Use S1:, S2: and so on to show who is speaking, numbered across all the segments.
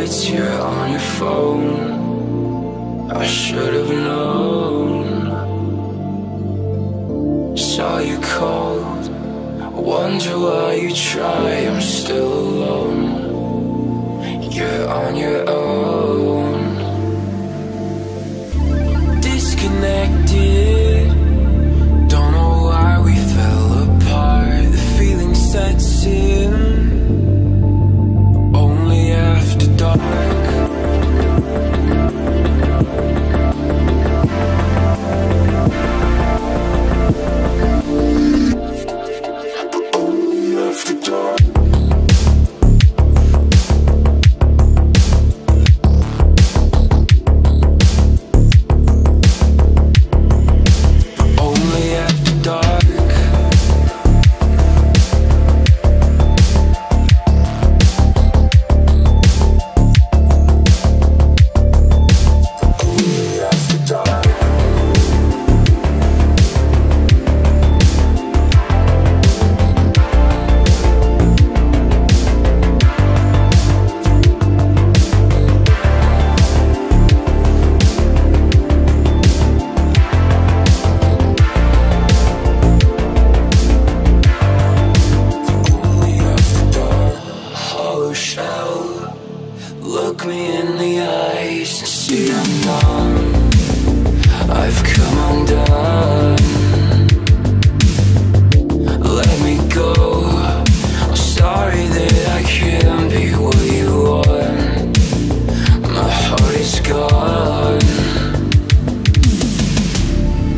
S1: lights, you're on your phone. I should've known. Saw you cold. Wonder why you try, I'm still alone. You're on your own. Look me in the eyes and see I'm numb. I've come undone. Let me go. I'm sorry that I can't be what you want. My heart is gone.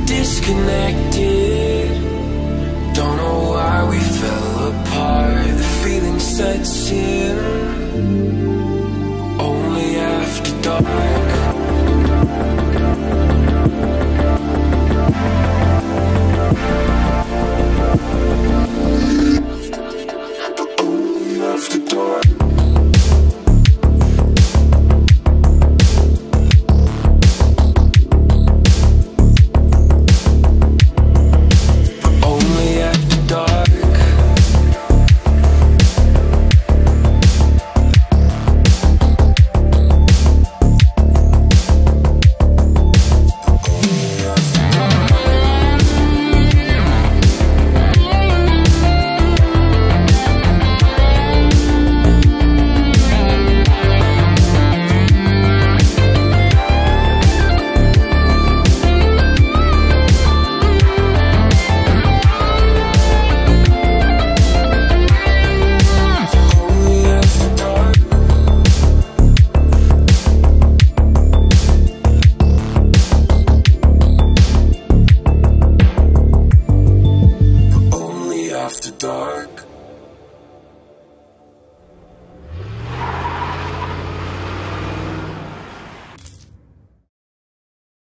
S1: Disconnected. Don't know why we fell apart. The feeling sets in. Dark.